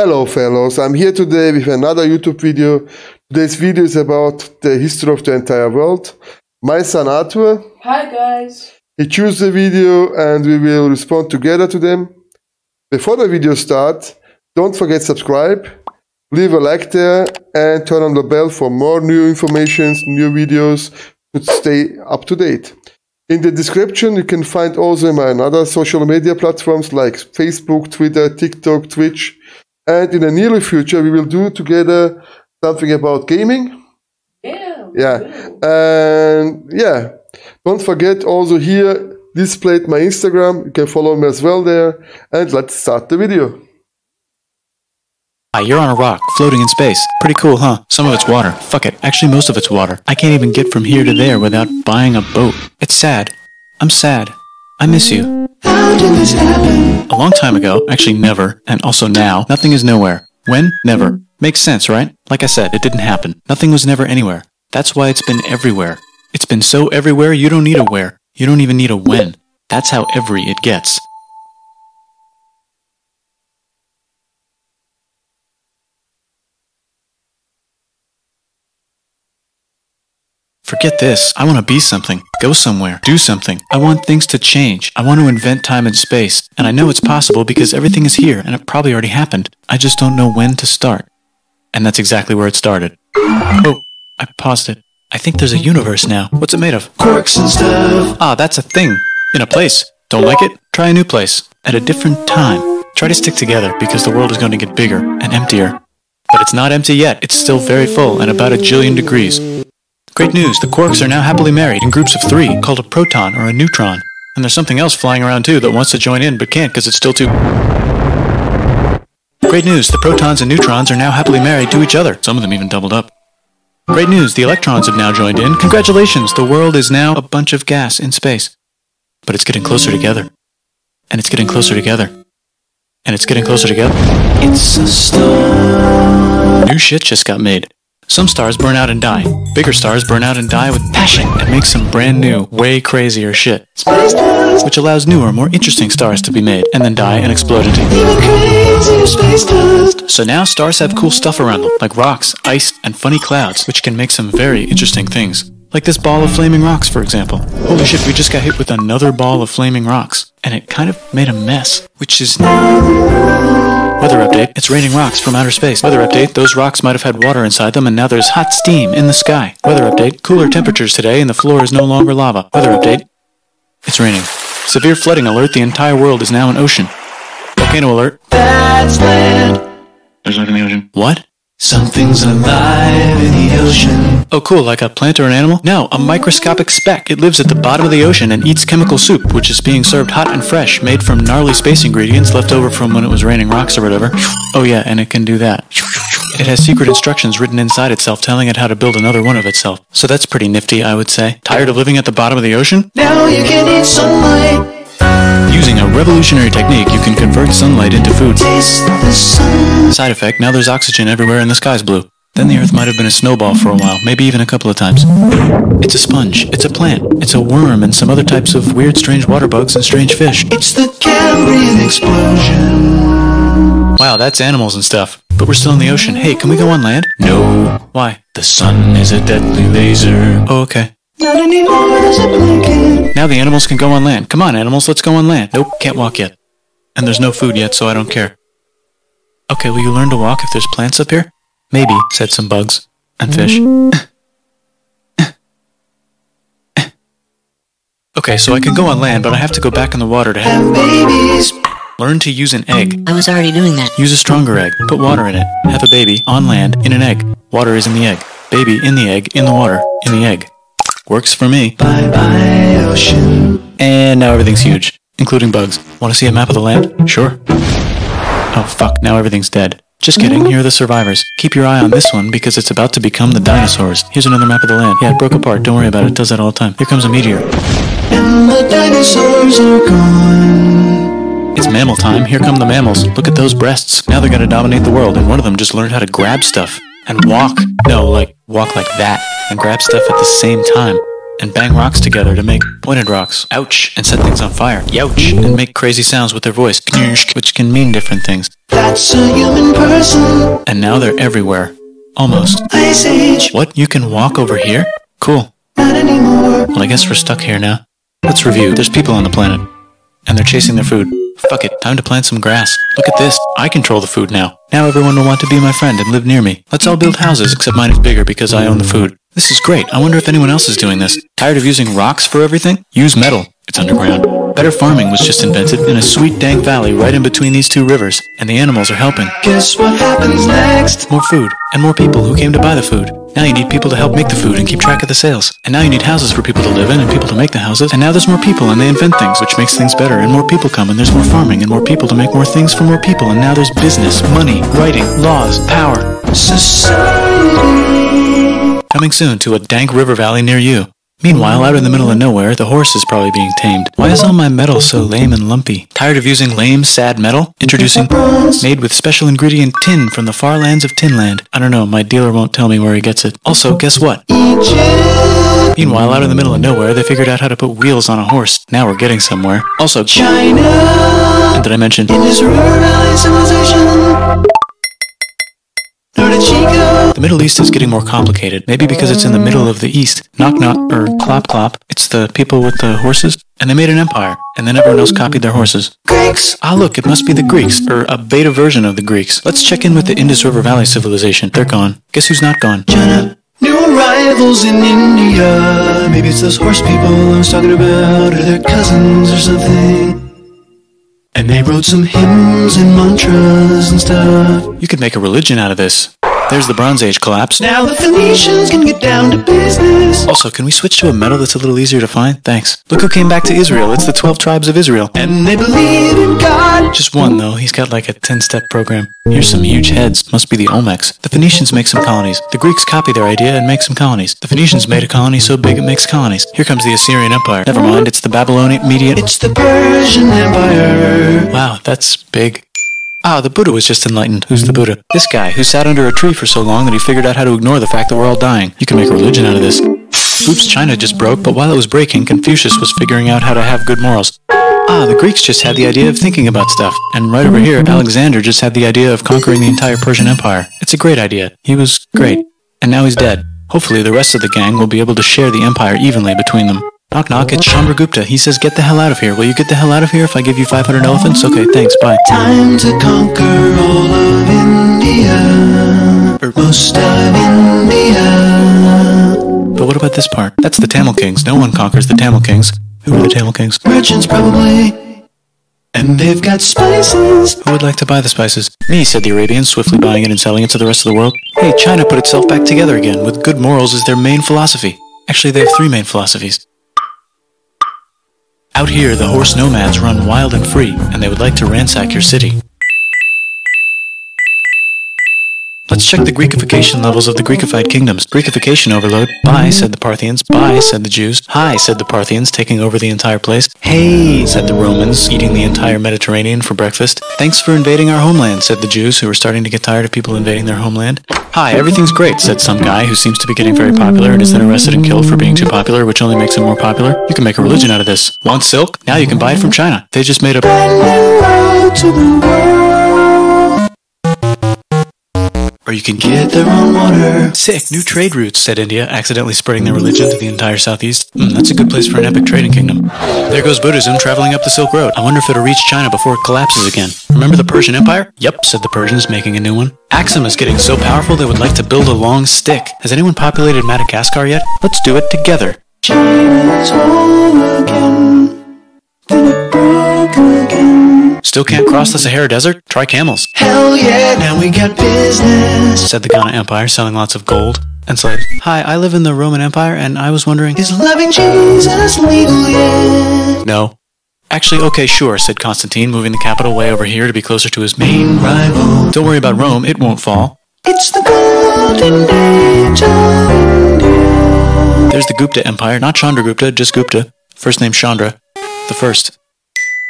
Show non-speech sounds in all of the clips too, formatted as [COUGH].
Hello fellows, I'm here today with another YouTube video. Today's video is about the history of the entire world. My son Arthur, Hi guys. he chose the video and we will respond together to them. Before the video starts, don't forget to subscribe, leave a like there and turn on the bell for more new informations, new videos to stay up to date. In the description, you can find also my other social media platforms like Facebook, Twitter, TikTok, Twitch. And in the near future, we will do together something about gaming. Yeah. Yeah. good. And yeah, don't forget also here displayed my Instagram. You can follow me as well there. And let's start the video. Ah, you're on a rock, floating in space. Pretty cool, huh? Some of it's water. Fuck it. Actually, most of it's water. I can't even get from here to there without buying a boat. It's sad. I'm sad. I miss you. How did this happen? A long time ago, actually never, and also now, nothing is nowhere. When? Never. Makes sense, right? Like I said, it didn't happen. Nothing was never anywhere. That's why it's been everywhere. It's been so everywhere you don't need a where. You don't even need a when. That's how every it gets. Forget this. I want to be something. Go somewhere. Do something. I want things to change. I want to invent time and space. And I know it's possible because everything is here and it probably already happened. I just don't know when to start. And that's exactly where it started. Oh, I paused it. I think there's a universe now. What's it made of? Quarks and stuff. Ah, that's a thing. In a place. Don't like it? Try a new place. At a different time. Try to stick together because the world is going to get bigger and emptier. But it's not empty yet. It's still very full and about a jillion degrees. Great news, the quarks are now happily married in groups of three, called a proton or a neutron. And there's something else flying around too that wants to join in but can't because it's still too. Great news, the protons and neutrons are now happily married to each other. Some of them even doubled up. Great news, the electrons have now joined in. Congratulations, the world is now a bunch of gas in space. But it's getting closer together. And it's getting closer together. And it's getting closer together. It's a star. New shit just got made. Some stars burn out and die. Bigger stars burn out and die with passion and make some brand new, way crazier shit. Which allows newer, more interesting stars to be made and then die and explode into. Even crazier space dust. So now stars have cool stuff around them, like rocks, ice, and funny clouds, which can make some very interesting things. Like this ball of flaming rocks, for example. Holy shit, we just got hit with another ball of flaming rocks. And it kind of made a mess, which is Weather update. It's raining rocks from outer space. Weather update. Those rocks might have had water inside them and now there's hot steam in the sky. Weather update. Cooler temperatures today and the floor is no longer lava. Weather update. It's raining. Severe flooding alert. The entire world is now an ocean. Volcano alert. That's land. There's life in the ocean. What? Something's alive in the ocean. Oh cool, like a plant or an animal? No, a microscopic speck. It lives at the bottom of the ocean and eats chemical soup, which is being served hot and fresh, made from gnarly space ingredients left over from when it was raining rocks or whatever. Oh yeah, and it can do that. It has secret instructions written inside itself telling it how to build another one of itself. So that's pretty nifty, I would say. Tired of living at the bottom of the ocean? Now you can eat sunlight. Using a revolutionary technique, you can convert sunlight into food. Taste the sun. Side effect, now there's oxygen everywhere and the sky's blue. Then the Earth might have been a snowball for a while, maybe even a couple of times. It's a sponge, it's a plant, it's a worm, and some other types of weird, strange water bugs and strange fish. It's the Cambrian explosion. Wow, that's animals and stuff. But we're still in the ocean. Hey, can we go on land? No. Why? The sun is a deadly laser. Oh, okay. Not anymore. There's a blanket. Now the animals can go on land. Come on, animals, let's go on land. Nope, can't walk yet. And there's no food yet, so I don't care. Okay, will you learn to walk if there's plants up here? Maybe, said some bugs. And fish. Mm-hmm. okay, so I can go on land, but I have to go back in the water to have Have babies. learn to use an egg. I was already doing that. Use a stronger egg. Put water in it. Have a baby on land in an egg. Water is in the egg. Baby in the egg, in the water, in the egg. Works for me. Bye bye ocean. And now everything's huge, including bugs. Want to see a map of the land? Sure. Oh fuck, now everything's dead. Just kidding, here are the survivors. Keep your eye on this one because it's about to become the dinosaurs. Here's another map of the land. Yeah, it broke apart, don't worry about it, it does that all the time. Here comes a meteor. And the dinosaurs are gone. It's mammal time, here come the mammals. Look at those breasts. Now they're gonna dominate the world, and one of them just learned how to grab stuff. And walk. No, like, walk like that. And grab stuff at the same time. and bang rocks together to make pointed rocks. Ouch! And set things on fire. Youch! And make crazy sounds with their voice, [LAUGHS] which can mean different things. That's a human person. And now they're everywhere. Almost. Ice Age. What? You can walk over here? Cool. Not anymore. Well, I guess we're stuck here now. Let's review. There's people on the planet. And they're chasing their food. Fuck it, time to plant some grass. Look at this. I control the food now. Now everyone will want to be my friend and live near me. Let's all build houses, except mine is bigger because I own the food. This is great. I wonder if anyone else is doing this. Tired of using rocks for everything? Use metal. It's underground. Better farming was just invented in a sweet dank valley right in between these two rivers, and the animals are helping. Guess what happens next? More food, and more people who came to buy the food. Now you need people to help make the food and keep track of the sales. And now you need houses for people to live in and people to make the houses. And now there's more people and they invent things, which makes things better. And more people come and there's more farming and more people to make more things for more people. And now there's business, money, writing, laws, power. Society. Coming soon to a dank river valley near you. Meanwhile, out in the middle of nowhere, the horse is probably being tamed. Why is all my metal so lame and lumpy? Tired of using lame, sad metal? Introducing made with special ingredient tin from the far lands of Tinland. I don't know, my dealer won't tell me where he gets it. Also, guess what? Meanwhile, out in the middle of nowhere, they figured out how to put wheels on a horse. Now we're getting somewhere. Also, China. and did I mention? Indus River Valley civilization. The Middle East is getting more complicated. Maybe because it's in the middle of the East. Knock knock, or clop clop. It's the people with the horses. And they made an empire. And then everyone else copied their horses. Greeks. Ah, look, it must be the Greeks, or a beta version of the Greeks. Let's check in with the Indus River Valley civilization. They're gone. Guess who's not gone? China. New arrivals in India. Maybe it's those horse people I was talking about, or their cousins or something. And they wrote some hymns and mantras and stuff. You could make a religion out of this. There's the Bronze Age collapse. Now the Phoenicians can get down to business. Also, can we switch to a metal that's a little easier to find? Thanks. Look who came back to Israel. It's the 12 tribes of Israel. And they believe in God. Just one, though. He's got like a 10 step program. Here's some huge heads. Must be the Olmecs. The Phoenicians make some colonies. The Greeks copy their idea and make some colonies. The Phoenicians made a colony so big it makes colonies. Here comes the Assyrian Empire. Never mind, it's the Babylonian Median. It's the Persian Empire. Wow, that's big. Ah, the Buddha was just enlightened. Who's the Buddha? This guy, who sat under a tree for so long that he figured out how to ignore the fact that we're all dying. You can make a religion out of this. Oops, China just broke, but while it was breaking, Confucius was figuring out how to have good morals. Ah, the Greeks just had the idea of thinking about stuff. And right over here, Alexander just had the idea of conquering the entire Persian Empire. It's a great idea. He was great. And now he's dead. Hopefully the rest of the gang will be able to share the empire evenly between them. Knock knock, it's Chandragupta. He says get the hell out of here. Will you get the hell out of here if I give you 500 elephants? Okay, thanks, bye. Time to conquer all of India. Er, Most of India. But what about this part? That's the Tamil Kings. No one conquers the Tamil Kings. Who are the Tamil Kings? Merchants probably. And they've got spices. Who would like to buy the spices? Me, said the Arabians, swiftly buying it and selling it to the rest of the world. Hey, China put itself back together again, with good morals as their main philosophy. Actually, they have three main philosophies. Out here, the horse nomads run wild and free, and they would like to ransack your city. Let's check the Greekification levels of the Greekified kingdoms. Greekification overload. Bye, said the Parthians. Bye, said the Jews. Hi, said the Parthians, taking over the entire place. Hey, said the Romans, eating the entire Mediterranean for breakfast. Thanks for invading our homeland, said the Jews, who were starting to get tired of people invading their homeland. Hi, everything's great, said some guy who seems to be getting very popular and is then arrested and killed for being too popular, which only makes him more popular. You can make a religion out of this. Want silk? Now you can buy it from China. They just made a... Or you can Get their own water. Sick, new trade routes, said India, accidentally spreading their religion to the entire southeast. Hmm, that's a good place for an epic trading kingdom. There goes Buddhism traveling up the Silk Road. I wonder if it'll reach China before it collapses again. Remember the Persian Empire? Yep, said the Persians, making a new one. Axum is getting so powerful they would like to build a long stick. Has anyone populated Madagascar yet? Let's do it together. China's home again. Still can't cross the Sahara Desert? Try camels, Hell yeah, now we got business. said the Ghana Empire, selling lots of gold and slaves. Hi, I live in the Roman Empire, and I was wondering. Is loving Jesus legal yet? No. Actually, okay, sure, said Constantine, moving the capital way over here to be closer to his main Rival. Don't worry about Rome, it won't fall. It's the golden age of There's the Gupta Empire, not Chandragupta, just Gupta. First name Chandra. The first.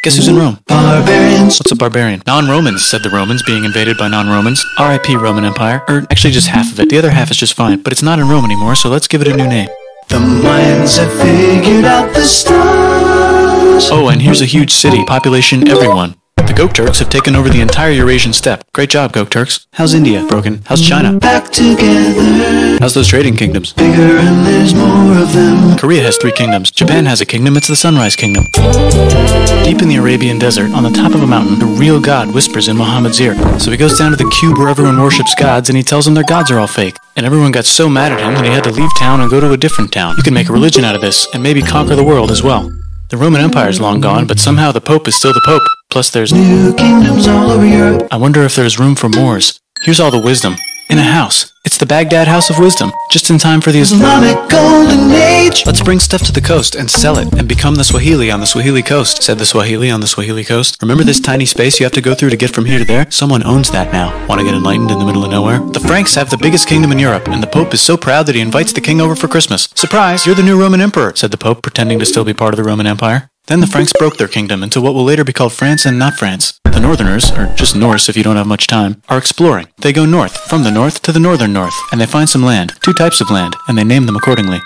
Guess who's in Rome? Barbarians. What's a barbarian? Non-Romans, said the Romans, being invaded by non-Romans. R.I.P. Roman Empire. Or actually just half of it. The other half is just fine, but it's not in Rome anymore, so let's give it a new name. The The Mayans have figured out the stars. Oh, and here's a huge city, population everyone. The Gok Turks have taken over the entire Eurasian steppe. Great job, Gok Turks. How's India? Broken. How's China? Back together. How's those trading kingdoms? Bigger and there's more of them. Korea has three kingdoms. Japan has a kingdom, it's the Sunrise Kingdom. Deep in the Arabian desert, on the top of a mountain, the real God whispers in Muhammad's ear. So he goes down to the cube where everyone worships gods and he tells them their gods are all fake. And everyone got so mad at him that he had to leave town and go to a different town. You can make a religion out of this and maybe conquer the world as well. The Roman Empire is long gone, but somehow the Pope is still the Pope. Plus there's New kingdoms all over Europe. I wonder if there's room for Moors. Here's all the wisdom. In a house. It's the Baghdad House of Wisdom. Just in time for the Islamic golden age. Let's bring stuff to the coast and sell it and become the Swahili on the Swahili coast, said the Swahili on the Swahili coast. Remember this tiny space you have to go through to get from here to there? Someone owns that now. Want to get enlightened in the middle of nowhere? The Franks have the biggest kingdom in Europe, and the Pope is so proud that he invites the king over for Christmas. Surprise, you're the new Roman Emperor, said the Pope, pretending to still be part of the Roman Empire. Then the Franks broke their kingdom into what will later be called France and not France. The Northerners, or just Norse if you don't have much time, are exploring. They go north, from the north to the northern north, and they find some land, two types of land, and they name them accordingly.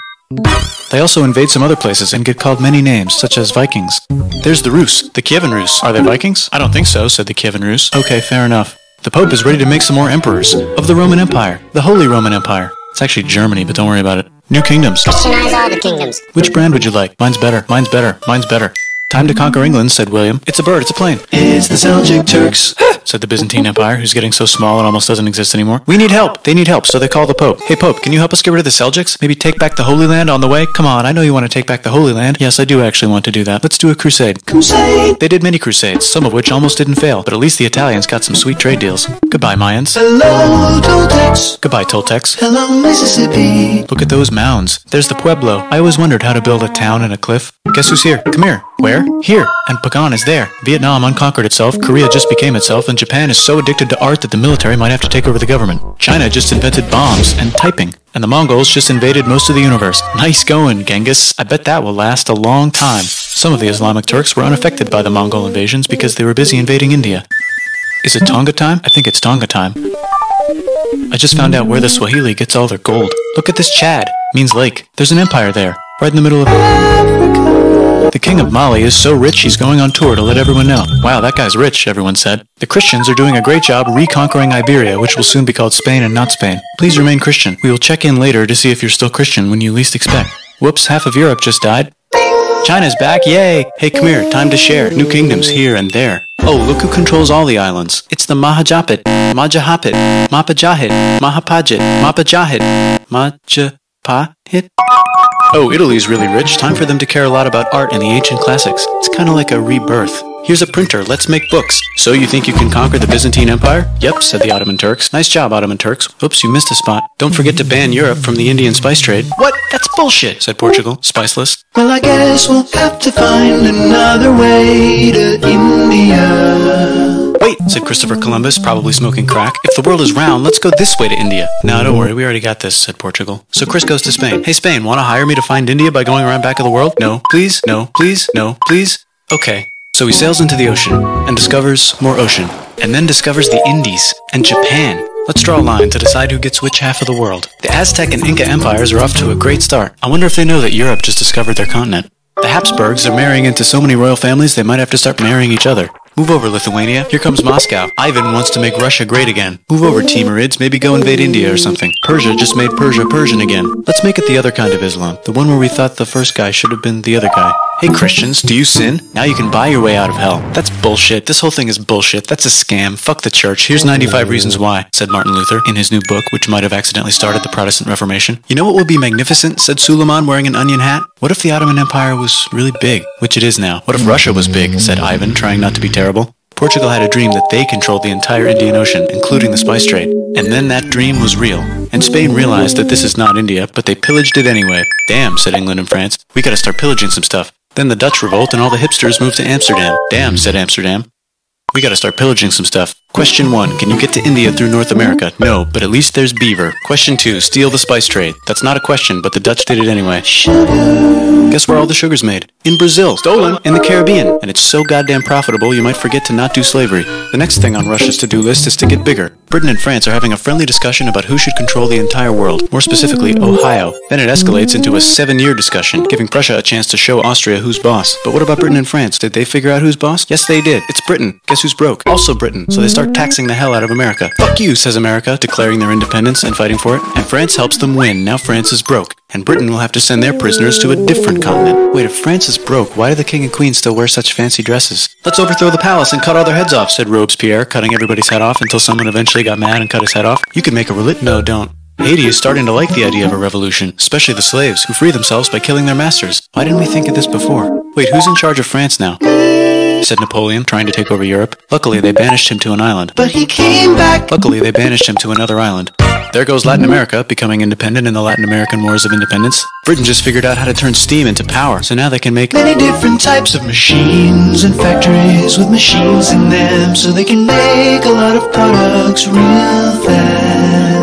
They also invade some other places and get called many names, such as Vikings. There's the Rus, the Kievan Rus. Are they Vikings? I don't think so, said the Kievan Rus. Okay, fair enough. The Pope is ready to make some more emperors of the Roman Empire, the Holy Roman Empire. It's actually Germany, but don't worry about it. New kingdoms. Christianize all the kingdoms. Which brand would you like? Mine's better. Mine's better. Mine's better. Time to conquer England, said William. It's a bird, it's a plane. It's the Seljuk Turks. [LAUGHS] said the Byzantine Empire, who's getting so small it almost doesn't exist anymore. We need help. They need help, so they call the Pope. Hey, Pope, can you help us get rid of the Seljuks? Maybe take back the Holy Land on the way? Come on, I know you want to take back the Holy Land. Yes, I do actually want to do that. Let's do a crusade. Crusade. They did many crusades, some of which almost didn't fail, but at least the Italians got some sweet trade deals. Goodbye, Mayans. Hello, Toltecs. Goodbye, Toltecs. Hello, Mississippi. Look at those mounds. There's the Pueblo. I always wondered how to build a town in a cliff. Guess who's here? Come here. Where? Here. And Pagan is there. Vietnam unconquered itself, Korea just became itself, and Japan is so addicted to art that the military might have to take over the government. China just invented bombs and typing. And the Mongols just invaded most of the universe. Nice going, Genghis. I bet that will last a long time. Some of the Islamic Turks were unaffected by the Mongol invasions because they were busy invading India. Is it Tonga time? I think it's Tonga time. I just found out where the Swahili gets all their gold. Look at this Chad. Means lake. There's an empire there. Right in the middle of The king of Mali is so rich he's going on tour to let everyone know. Wow, that guy's rich, everyone said. The Christians are doing a great job reconquering Iberia, which will soon be called Spain and not Spain. Please remain Christian. We will check in later to see if you're still Christian when you least expect. Whoops, half of Europe just died. China's back, yay! Hey, come here, time to share. New kingdoms here and there. Oh, look who controls all the islands. It's the Mahajapit, Majahapit, Mapajahit, Mahapajit, Mapajahit, Majapahit. Oh, Italy's really rich. Time for them to care a lot about art and the ancient classics. It's kind of like a rebirth. Here's a printer, let's make books. So you think you can conquer the Byzantine Empire? Yep, said the Ottoman Turks. Nice job, Ottoman Turks. Oops, you missed a spot. Don't forget to ban Europe from the Indian spice trade. What? That's bullshit, said Portugal, spiceless. Well, I guess we'll have to find another way to India. Wait, said Christopher Columbus, probably smoking crack. If the world is round, let's go this way to India. No, don't worry, we already got this, said Portugal. So Chris goes to Spain. Hey, Spain, want to hire me to find India by going around back of the world? No, please, no, please, no, please. Okay. So he sails into the ocean and discovers more ocean, and then discovers the Indies and Japan. Let's draw a line to decide who gets which half of the world. The Aztec and Inca empires are off to a great start. I wonder if they know that Europe just discovered their continent. The Habsburgs are marrying into so many royal families they might have to start marrying each other. Move over, Lithuania. Here comes Moscow. Ivan wants to make Russia great again. Move over, Timurids. Maybe go invade India or something. Persia just made Persia Persian again. Let's make it the other kind of Islam. The one where we thought the first guy should have been the other guy. Hey Christians, do you sin? Now you can buy your way out of hell. That's bullshit. This whole thing is bullshit. That's a scam. Fuck the church. Here's 95 Reasons Why, said Martin Luther in his new book, which might have accidentally started the Protestant Reformation. You know what would be magnificent? said Suleiman wearing an onion hat. What if the Ottoman Empire was really big, which it is now? What if Russia was big? said Ivan, trying not to be terrible. Portugal had a dream that they controlled the entire Indian Ocean, including the spice trade. And then that dream was real. And Spain realized that this is not India, but they pillaged it anyway. Damn, said England and France. We gotta start pillaging some stuff. Then the Dutch revolt and all the hipsters moved to Amsterdam. Damn, said Amsterdam. We gotta start pillaging some stuff. Question 1. Can you get to India through North America? No, but at least there's beaver. Question 2. Steal the spice trade. That's not a question, but the Dutch did it anyway. Guess where all the sugar's made? In Brazil. Stolen. In the Caribbean. And it's so goddamn profitable you might forget to not do slavery. The next thing on Russia's to-do list is to get bigger. Britain and France are having a friendly discussion about who should control the entire world, more specifically, Ohio. Then it escalates into a seven-year discussion, giving Prussia a chance to show Austria who's boss. But what about Britain and France? Did they figure out who's boss? Yes, they did. It's Britain. Guess who's broke? Also Britain. So they start taxing the hell out of America. Fuck you, says America, declaring their independence and fighting for it. And France helps them win. Now France is broke. And Britain will have to send their prisoners to a different continent. Wait, if France is broke, why do the king and queen still wear such fancy dresses? Let's overthrow the palace and cut all their heads off, said Robespierre, cutting everybody's head off until someone eventually got mad and cut his head off. You could make a relit. No, don't. Haiti is starting to like the idea of a revolution, especially the slaves, who free themselves by killing their masters. Why didn't we think of this before? Wait, who's in charge of France now? Said Napoleon, trying to take over Europe. Luckily, they banished him to an island. But he came back. Luckily, they banished him to another island. There goes Latin America, becoming independent in the Latin American Wars of Independence. Britain just figured out how to turn steam into power, so now they can make Many different types of machines and factories with machines in them so they can make a lot of products real fast.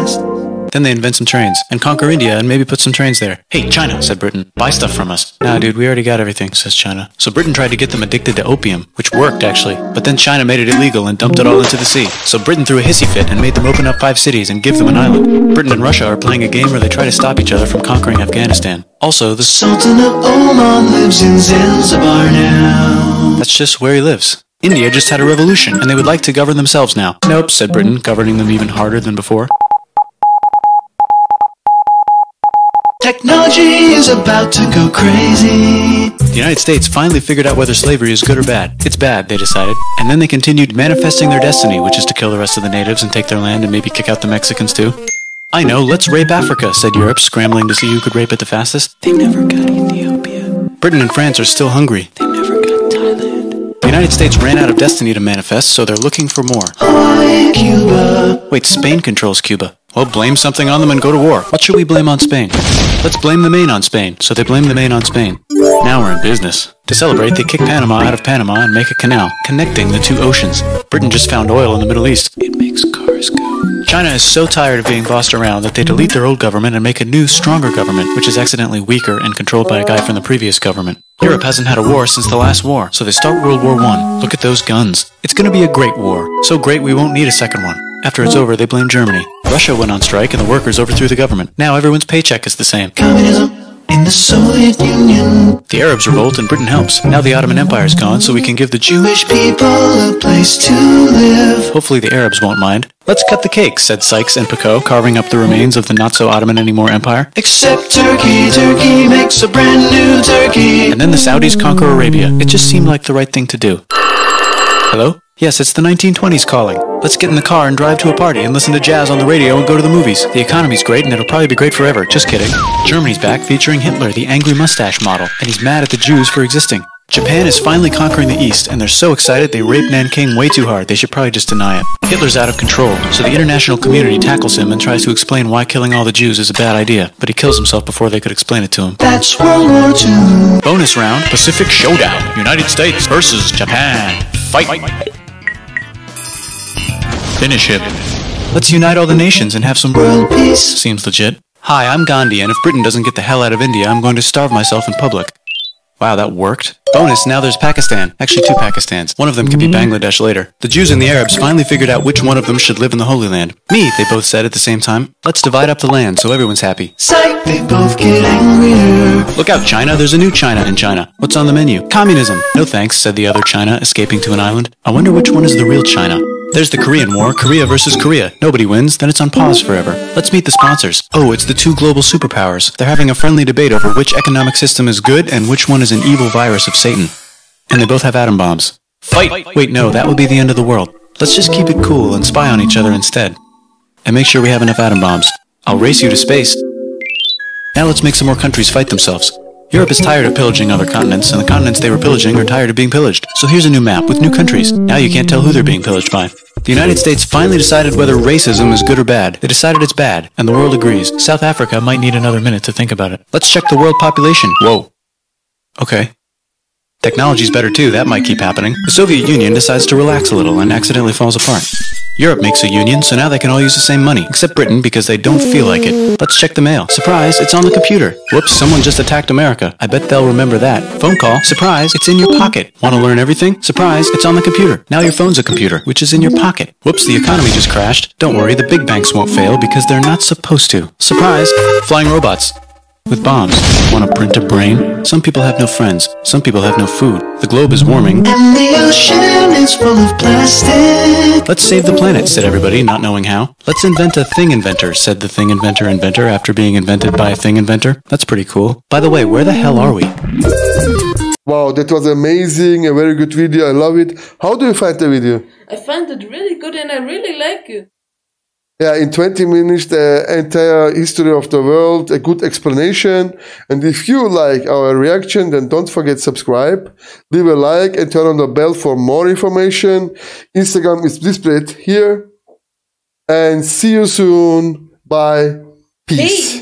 Then they invent some trains and conquer India and maybe put some trains there. Hey, China, said Britain, buy stuff from us. Nah, dude, we already got everything, says China. So Britain tried to get them addicted to opium, which worked actually. But then China made it illegal and dumped it all into the sea. So Britain threw a hissy fit and made them open up five cities and give them an island. Britain and Russia are playing a game where they try to stop each other from conquering Afghanistan. Also, the Sultan of Oman lives in Zanzibar now. That's just where he lives. India just had a revolution, and they would like to govern themselves now. Nope, said Britain, governing them even harder than before. Technology is about to go crazy. The United States finally figured out whether slavery is good or bad. It's bad, they decided. And then they continued manifesting their destiny, which is to kill the rest of the natives and take their land and maybe kick out the Mexicans too. I know, let's rape Africa, said Europe, scrambling to see who could rape it the fastest. They never got Ethiopia. Britain and France are still hungry. They never got Thailand. The United States ran out of destiny to manifest, so they're looking for more. Hawaii, Cuba. Wait, Spain controls Cuba. Well, blame something on them and go to war. What should we blame on Spain? Let's blame the Maine on Spain. So they blame the Maine on Spain. Now we're in business. To celebrate, they kick Panama out of Panama and make a canal, connecting the two oceans. Britain just found oil in the Middle East. It makes cars go. China is so tired of being bossed around that they delete their old government and make a new, stronger government, which is accidentally weaker and controlled by a guy from the previous government. Europe hasn't had a war since the last war, so they start World War One. Look at those guns. It's gonna be a great war. So great we won't need a second one. After it's over, they blame Germany. Russia went on strike and the workers overthrew the government. Now everyone's paycheck is the same. Communism in the Soviet Union. The Arabs revolt and Britain helps. Now the Ottoman Empire's gone, so we can give the Jewish. People a place to live. Hopefully the Arabs won't mind. Let's cut the cake, said Sykes and Picot, carving up the remains of the not so Ottoman anymore empire. Except Turkey, Turkey makes a brand new Turkey. And then the Saudis conquer Arabia. It just seemed like the right thing to do. Hello? Yes, it's the 1920s calling. Let's get in the car and drive to a party and listen to jazz on the radio and go to the movies. The economy's great and it'll probably be great forever. Just kidding. Germany's back featuring Hitler, the angry mustache model, and he's mad at the Jews for existing. Japan is finally conquering the East, and they're so excited they rape Nanking way too hard. They should probably just deny it. Hitler's out of control, so the international community tackles him and tries to explain why killing all the Jews is a bad idea, but he kills himself before they could explain it to him. That's World War II. Bonus round Pacific Showdown United States versus Japan. Fight! Finish it. Let's unite all the nations and have some World peace. Seems legit. Hi, I'm Gandhi, and if Britain doesn't get the hell out of India, I'm going to starve myself in public. Wow, that worked. Bonus, now there's Pakistan. Actually, two Pakistans. One of them could be Bangladesh later. The Jews and the Arabs finally figured out which one of them should live in the Holy Land. Me, they both said at the same time. Let's divide up the land so everyone's happy. Psych, they both get angrier. Look out, China. There's a new China in China. What's on the menu? Communism. No thanks, said the other China, escaping to an island. I wonder which one is the real China. There's the Korean War, Korea versus Korea. Nobody wins, then it's on pause forever. Let's meet the sponsors. Oh, it's the two global superpowers. They're having a friendly debate over which economic system is good and which one is an evil virus of Satan. And they both have atom bombs. Fight! Wait, no, that would be the end of the world. Let's just keep it cool and spy on each other instead. And make sure we have enough atom bombs. I'll race you to space. Now let's make some more countries fight themselves. Europe is tired of pillaging other continents, and the continents they were pillaging are tired of being pillaged. So here's a new map with new countries. Now you can't tell who they're being pillaged by. The United States finally decided whether racism is good or bad. They decided it's bad, and the world agrees. South Africa might need another minute to think about it. Let's check the world population. Whoa. Okay. Technology's better too, that might keep happening. The Soviet Union decides to relax a little and accidentally falls apart. Europe makes a union, so now they can all use the same money, except Britain because they don't feel like it. Let's check the mail. Surprise, it's on the computer. Whoops, someone just attacked America. I bet they'll remember that. Phone call. Surprise, it's in your pocket. Want to learn everything? Surprise, it's on the computer. Now your phone's a computer, which is in your pocket. Whoops, the economy just crashed. Don't worry, the big banks won't fail because they're not supposed to. Surprise, flying robots. With bombs. Want to print a brain? Some people have no friends. Some people have no food. The globe is warming. And the ocean is full of plastic. Let's save the planet, said everybody, not knowing how. Let's invent a thing inventor, said the thing inventor inventor after being invented by a thing inventor. That's pretty cool. By the way, where the hell are we? Wow, that was amazing. A very good video. I love it. How do you find the video? I find it really good and I really like it. Yeah, in 20 minutes, the entire history of the world, a good explanation. And if you like our reaction, then don't forget subscribe, leave a like and turn on the bell for more information. Instagram is displayed here. And see you soon. Bye. Peace. Peace.